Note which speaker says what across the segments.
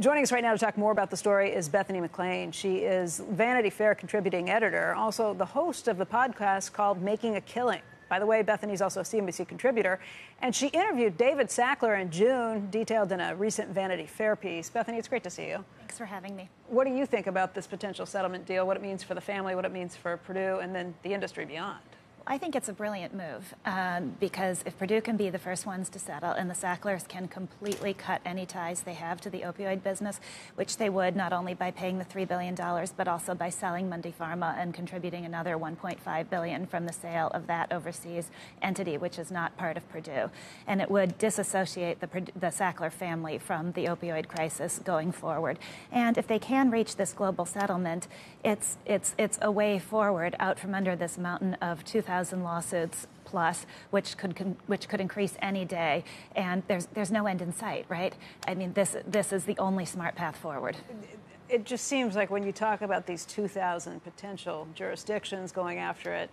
Speaker 1: Joining us right now to talk more about the story is Bethany McLean. She is Vanity Fair contributing editor, also the host of the podcast called Making a Killing. By the way, Bethany's also a CNBC contributor, and she interviewed David Sackler in June, detailed in a recent Vanity Fair piece. Bethany, it's great to see you.
Speaker 2: Thanks for having me.
Speaker 1: What do you think about this potential settlement deal, what it means for the family, what it means for Purdue, and then the industry beyond?
Speaker 2: I think it's a brilliant move um, because if Purdue can be the first ones to settle and the Sacklers can completely cut any ties they have to the opioid business, which they would not only by paying the $3 billion, but also by selling Mundipharma and contributing another 1.5 billion from the sale of that overseas entity, which is not part of Purdue. And it would disassociate the, the Sackler family from the opioid crisis going forward. And if they can reach this global settlement, it's, it's, it's a way forward out from under this mountain of 2000 thousand lawsuits plus, which could which could increase any day, and there's there's no end in sight, right? I mean, this this is the only smart path forward.
Speaker 1: It just seems like when you talk about these 2,000 potential jurisdictions going after it,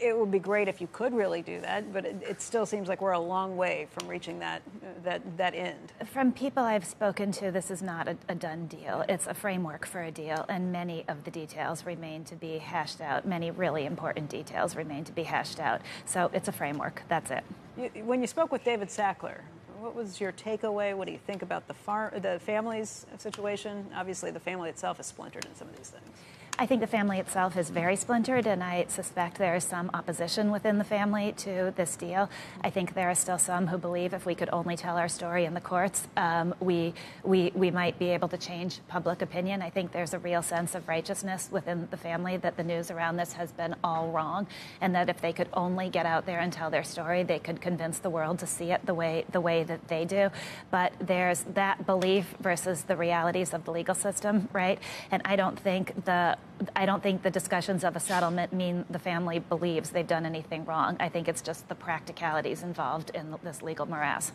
Speaker 1: it would be great if you could really do that, but it, it, still seems like we're a long way from reaching that that that end.
Speaker 2: From people I've spoken to, this is not a, a, done deal. It's a framework for a deal, and many of the details remain to be hashed out. Many really important details remain to be hashed out. So it's a framework. That's it.
Speaker 1: You, when you spoke with David Sackler, what was your takeaway? What do you think about the far, the family's situation? Obviously, the family itself is splintered in some of these things.
Speaker 2: I think the family itself is very splintered, and I suspect there is some opposition within the family to this deal. I think there are still some who believe if we could only tell our story in the courts, um, we, we, we might be able to change public opinion. I think there's a real sense of righteousness within the family that the news around this has been all wrong, and that if they could only get out there and tell their story, they could convince the world to see it the way the way that they do. But there's that belief versus the realities of the legal system, right? And I don't think the I don't think the discussions of a settlement mean the family believes they've done anything wrong. I think it's just the practicalities involved in this legal morass.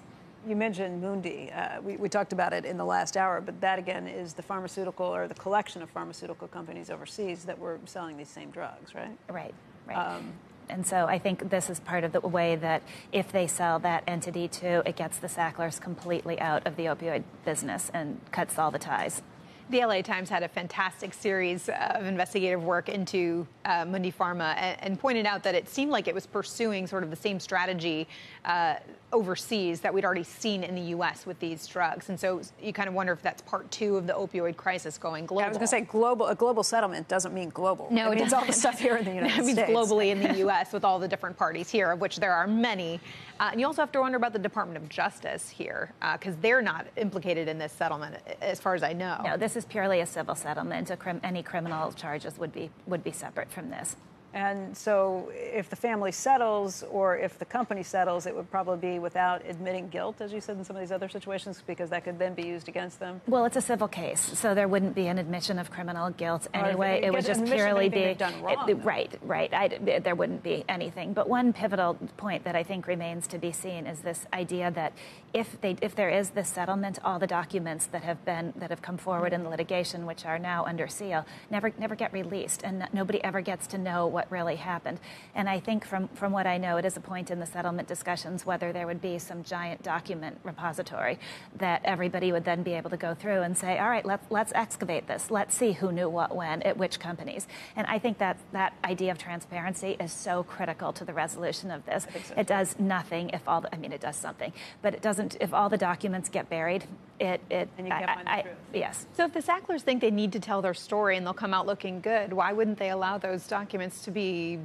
Speaker 1: You mentioned Mundi. Uh, we, we, talked about it in the last hour, but that again is the pharmaceutical or the collection of pharmaceutical companies overseas that were selling these same drugs, right?
Speaker 2: Right, right. Um, and so I think this is part of the way that if they sell that entity too, it gets the Sacklers completely out of the opioid business and cuts all the ties.
Speaker 3: The LA Times had a fantastic series of investigative work into uh, Mundipharma and, and, pointed out that it seemed like it was pursuing sort of the same strategy uh, overseas that we'd already seen in the U.S. with these drugs. And so you kind of wonder if that's part two of the opioid crisis going global. Yeah,
Speaker 1: I was going to say global. A global settlement doesn't mean global.
Speaker 3: No,
Speaker 1: it, it means all the stuff here in the United
Speaker 3: States.
Speaker 1: It
Speaker 3: means globally in the U.S. with all the different parties here, of which there are many. Uh, and you also have to wonder about the Department of Justice here, because uh, they're not implicated in this settlement, as far as I know.
Speaker 2: No, this is purely a civil settlement. A crim- any criminal charges would be would be separate from this.
Speaker 1: And so, if the family settles or if the company settles, it would probably be without admitting guilt, as you said in some of these other situations, because that could then be used against them.
Speaker 2: Well, it's a civil case, so there wouldn't be an admission of criminal guilt anyway. It would just purely be
Speaker 1: wrong,
Speaker 2: it, right, right. I, there wouldn't be anything. But one pivotal point that I think remains to be seen is this idea that if they if there is this settlement, all the documents that have been that have come forward in the litigation, which are now under seal, never never get released, and nobody ever gets to know what really happened. And I think from, from what I know, it is a point in the settlement discussions whether there would be some giant document repository that everybody would then be able to go through and say, all right, let's, let's excavate this. Let's see who knew what when at which companies. And I think that that idea of transparency is so critical to the resolution of this.
Speaker 1: So.
Speaker 2: It does nothing if all the, I mean, it does something, but it doesn't, if all the documents get buried, it, it
Speaker 1: and you can't I, find the I, truth.
Speaker 2: Yes.
Speaker 3: So if the Sacklers think they need to tell their story and they'll come out looking good, why wouldn't they allow those documents to be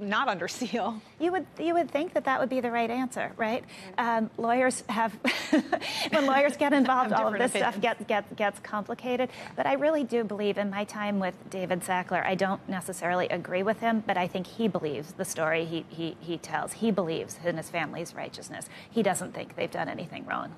Speaker 3: not under seal.
Speaker 2: You would you would think that that would be the right answer, right? Um, lawyers have when lawyers get involved, all of this opinions. stuff gets gets gets complicated. But I really do believe in my time with David Sackler, I don't necessarily agree with him, but I think he believes the story he he, he tells. He believes in his family's righteousness. He doesn't think they've done anything wrong.